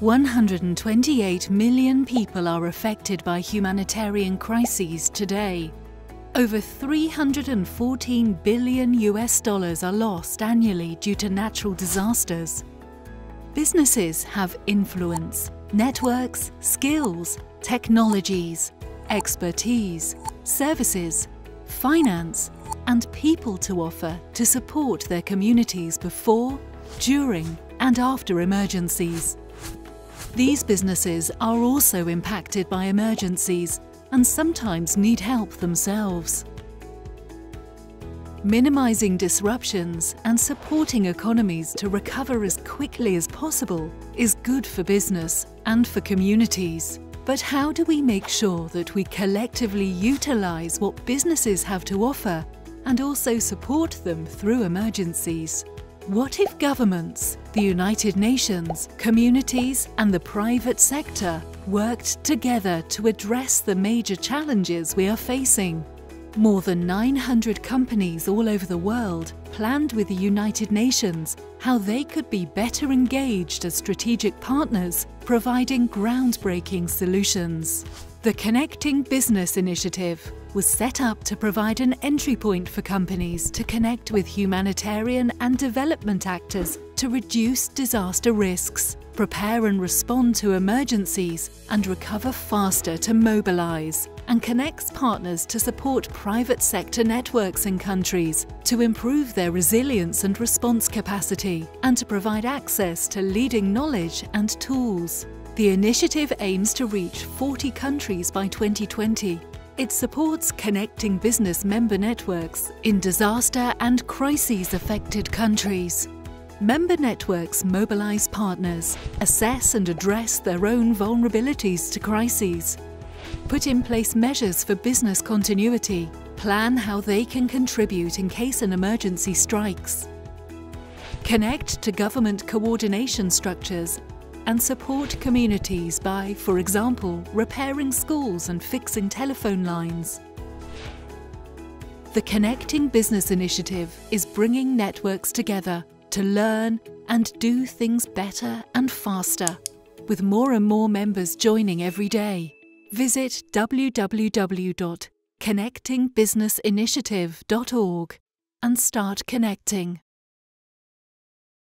128 million people are affected by humanitarian crises today. Over 314 billion US dollars are lost annually due to natural disasters. Businesses have influence, networks, skills, technologies, expertise, services, finance, and people to offer to support their communities before, during, and after emergencies. These businesses are also impacted by emergencies and sometimes need help themselves. Minimizing disruptions and supporting economies to recover as quickly as possible is good for business and for communities. But how do we make sure that we collectively utilize what businesses have to offer and also support them through emergencies? What if governments, the United Nations, communities and the private sector worked together to address the major challenges we are facing? More than 900 companies all over the world planned with the United Nations how they could be better engaged as strategic partners, providing groundbreaking solutions. The Connecting Business Initiative was set up to provide an entry point for companies to connect with humanitarian and development actors to reduce disaster risks, prepare and respond to emergencies, and recover faster to mobilize, and connects partners to support private sector networks in countries to improve their resilience and response capacity, and to provide access to leading knowledge and tools. The initiative aims to reach 40 countries by 2020. It supports connecting business member networks in disaster and crises affected countries. Member networks mobilize partners, assess and address their own vulnerabilities to crises, put in place measures for business continuity, plan how they can contribute in case an emergency strikes, connect to government coordination structures and support communities by, for example, repairing schools and fixing telephone lines. The Connecting Business Initiative is bringing networks together to learn and do things better and faster, with more and more members joining every day. Visit www.connectingbusinessinitiative.org and start connecting.